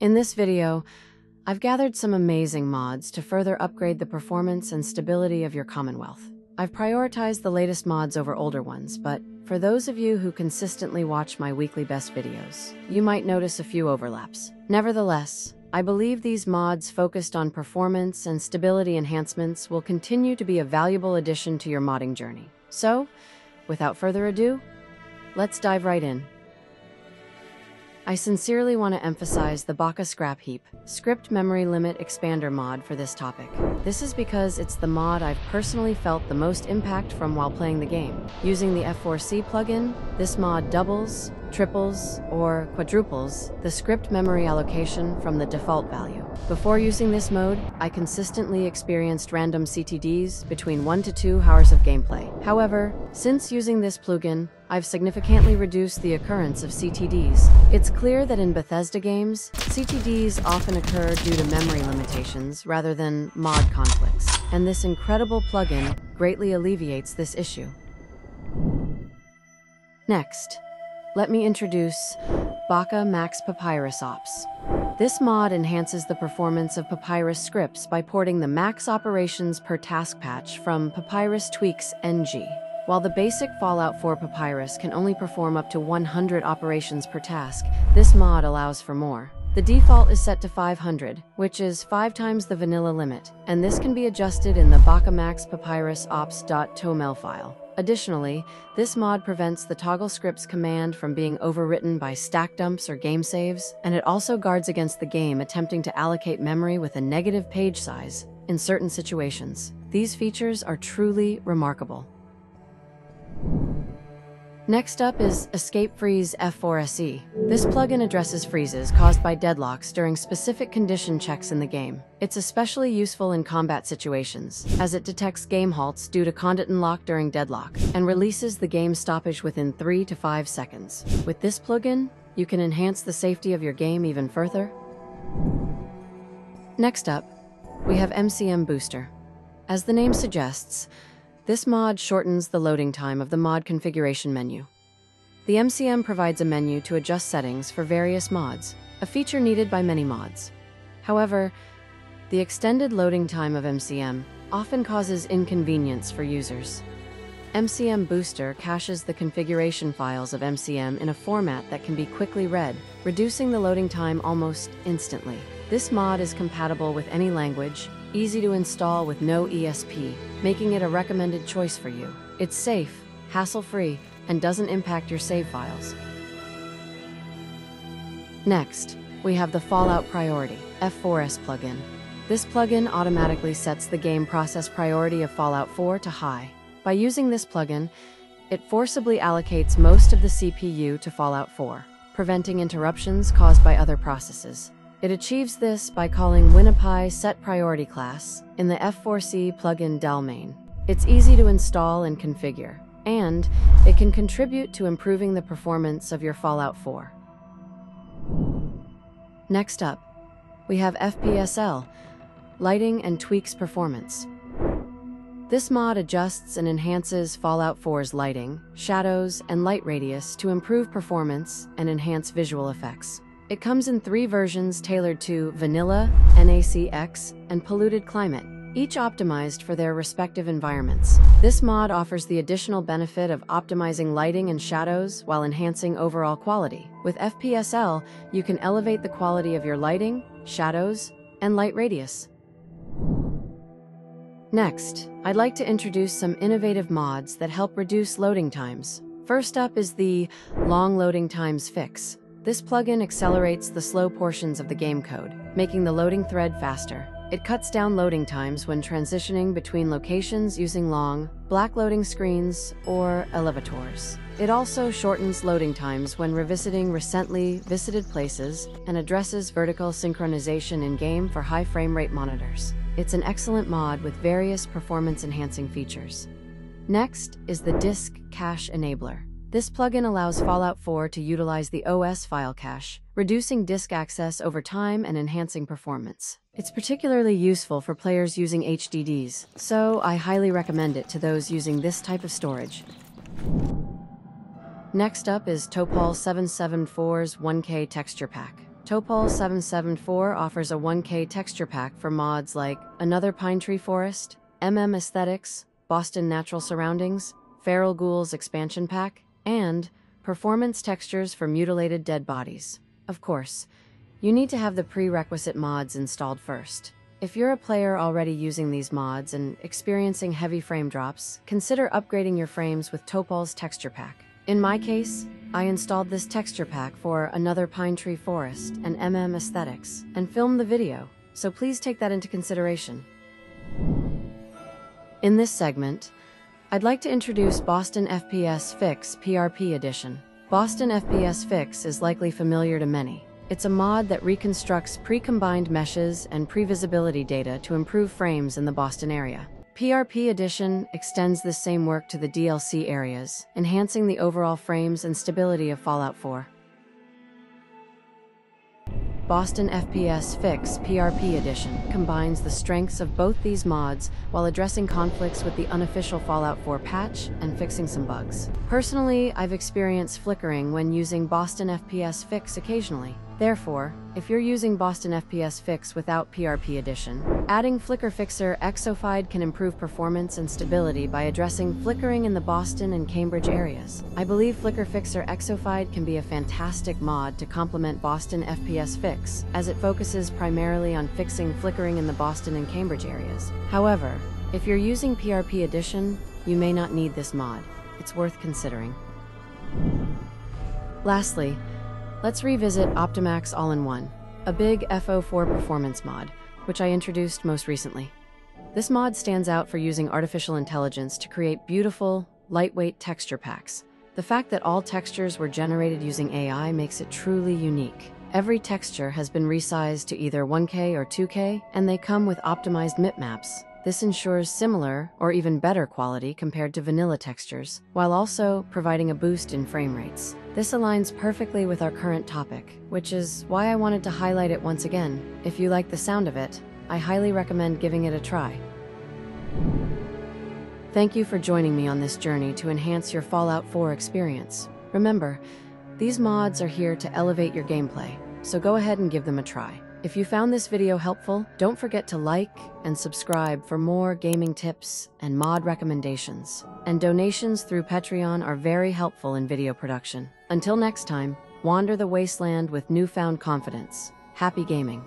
In this video, I've gathered some amazing mods to further upgrade the performance and stability of your Commonwealth. I've prioritized the latest mods over older ones, but for those of you who consistently watch my weekly best videos, you might notice a few overlaps. Nevertheless, I believe these mods focused on performance and stability enhancements will continue to be a valuable addition to your modding journey. So, without further ado, let's dive right in. I sincerely want to emphasize the Baka ScrapHeap Script Memory Limit Expander mod for this topic. This is because it's the mod I've personally felt the most impact from while playing the game. Using the F4SE plugin, this mod doubles, triples, or quadruples the script memory allocation from the default value. Before using this mode, I consistently experienced random CTDs between 1 to 2 hours of gameplay. However, since using this plugin, I've significantly reduced the occurrence of CTDs. It's clear that in Bethesda games, CTDs often occur due to memory limitations rather than mod conflicts, and this incredible plugin greatly alleviates this issue. Next, let me introduce Baka Max Papyrus Ops. This mod enhances the performance of Papyrus scripts by porting the max operations per task patch from Papyrus Tweaks NG. While the basic Fallout 4 Papyrus can only perform up to 100 operations per task, this mod allows for more. The default is set to 500, which is 5 times the vanilla limit, and this can be adjusted in the Bakamax Papyrus Ops.toml file. Additionally, this mod prevents the toggle scripts command from being overwritten by stack dumps or game saves, and it also guards against the game attempting to allocate memory with a negative page size in certain situations. These features are truly remarkable. Next up is Escape Freeze F4SE. This plugin addresses freezes caused by deadlocks during specific condition checks in the game. It's especially useful in combat situations, as it detects game halts due to condition lock during deadlock, and releases the game stoppage within 3 to 5 seconds. With this plugin, you can enhance the safety of your game even further. Next up, we have MCM Booster. As the name suggests, this mod shortens the loading time of the mod configuration menu. The MCM provides a menu to adjust settings for various mods, a feature needed by many mods. However, the extended loading time of MCM often causes inconvenience for users. MCM Booster caches the configuration files of MCM in a format that can be quickly read, reducing the loading time almost instantly. This mod is compatible with any language, easy to install with no ESP, making it a recommended choice for you. It's safe, hassle-free, and doesn't impact your save files. Next, we have the Fallout Priority, F4SE plugin. This plugin automatically sets the game process priority of Fallout 4 to high. By using this plugin, it forcibly allocates most of the CPU to Fallout 4, preventing interruptions caused by other processes. It achieves this by calling WinAPI set priority class in the F4SE plugin DllMain. It's easy to install and configure, and it can contribute to improving the performance of your Fallout 4. Next up, we have FPSL, Lighting and Tweaks Performance. This mod adjusts and enhances Fallout 4's lighting, shadows, and light radius to improve performance and enhance visual effects. It comes in three versions tailored to Vanilla, NACX, and Polluted Climate, each optimized for their respective environments. This mod offers the additional benefit of optimizing lighting and shadows while enhancing overall quality. With FPSL, you can elevate the quality of your lighting, shadows, and light radius. Next, I'd like to introduce some innovative mods that help reduce loading times. First up is the Long Loading Times Fix. This plugin accelerates the slow portions of the game code, making the loading thread faster. It cuts down loading times when transitioning between locations using long, black loading screens or elevators. It also shortens loading times when revisiting recently visited places and addresses vertical synchronization in-game for high frame rate monitors. It's an excellent mod with various performance-enhancing features. Next is the Disk Cache Enabler. This plugin allows Fallout 4 to utilize the OS file cache, reducing disk access over time and enhancing performance. It's particularly useful for players using HDDs, so I highly recommend it to those using this type of storage. Next up is Topol 774's 1K Texture Pack. Topol 774 offers a 1K texture pack for mods like Another Pine Tree Forest, MM Aesthetics, Boston Natural Surroundings, Feral Ghouls Expansion Pack, and Performance Textures for Mutilated Dead Bodies. Of course, you need to have the prerequisite mods installed first. If you're a player already using these mods and experiencing heavy frame drops, consider upgrading your frames with Topol's Texture Pack. In my case, I installed this texture pack for Another Pine Tree Forest and MM Aesthetics and filmed the video, so please take that into consideration. In this segment, I'd like to introduce Boston FPS Fix PRP Edition. Boston FPS Fix is likely familiar to many. It's a mod that reconstructs pre-combined meshes and pre-visibility data to improve frames in the Boston area. PRP Edition extends this same work to the DLC areas, enhancing the overall frames and stability of Fallout 4. Boston FPS Fix PRP Edition combines the strengths of both these mods while addressing conflicts with the unofficial Fallout 4 patch and fixing some bugs. Personally, I've experienced flickering when using Boston FPS Fix occasionally. Therefore, if you're using Boston FPS Fix without PRP Edition, adding Flicker Fixer Exofied can improve performance and stability by addressing flickering in the Boston and Cambridge areas. I believe Flicker Fixer Exofied can be a fantastic mod to complement Boston FPS Fix, as it focuses primarily on fixing flickering in the Boston and Cambridge areas. However, if you're using PRP Edition, you may not need this mod. It's worth considering. Lastly, Let's revisit Optimax All-in-One, a big FO4 performance mod, which I introduced most recently. This mod stands out for using artificial intelligence to create beautiful, lightweight texture packs. The fact that all textures were generated using AI makes it truly unique. Every texture has been resized to either 1K or 2K, and they come with optimized MIP maps, this ensures similar or even better quality compared to vanilla textures, while also providing a boost in frame rates. This aligns perfectly with our current topic, which is why I wanted to highlight it once again. If you like the sound of it, I highly recommend giving it a try. Thank you for joining me on this journey to enhance your Fallout 4 experience. Remember, these mods are here to elevate your gameplay, so go ahead and give them a try. If you found this video helpful, don't forget to like and subscribe for more gaming tips and mod recommendations. And donations through Patreon are very helpful in video production. Until next time, wander the wasteland with newfound confidence. Happy gaming.